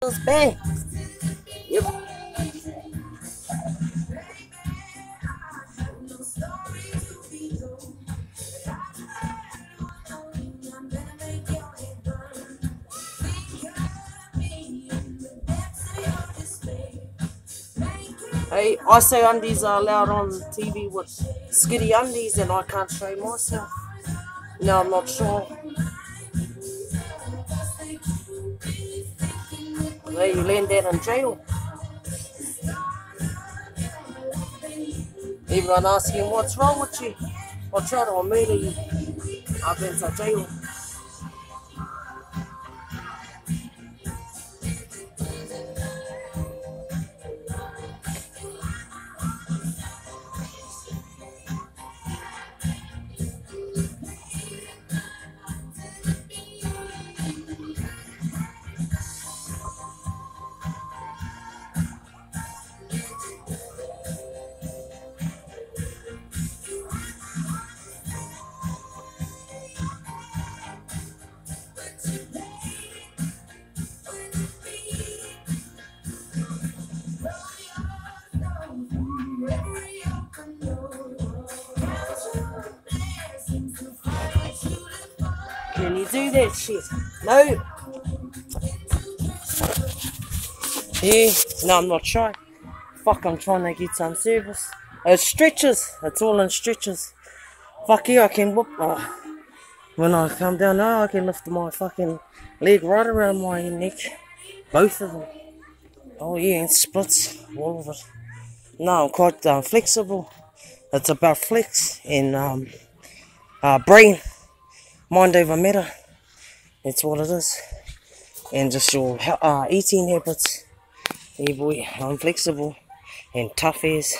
Bad. Yep. Hey, I say undies are allowed on TV with skitty undies and I can't show myself. Now I'm not sure. Hey, you land that in jail. Everyone asking what's wrong with you. I'll try to murder you. I've been to jail. Can you do that shit? No. Yeah, no, I'm not shy. Fuck, I'm trying to get some service. Oh, stretches. It's all in stretches. Fuck yeah, I can whoop. Oh. When I come down now, I can lift my fucking leg right around my neck. Both of them. Oh yeah, and splits. All of it. No, I'm quite um, flexible. It's about flex and um, uh, brain mind over matter. That's what it is. And just your uh, eating habits. Hey boy, I'm flexible and tough as.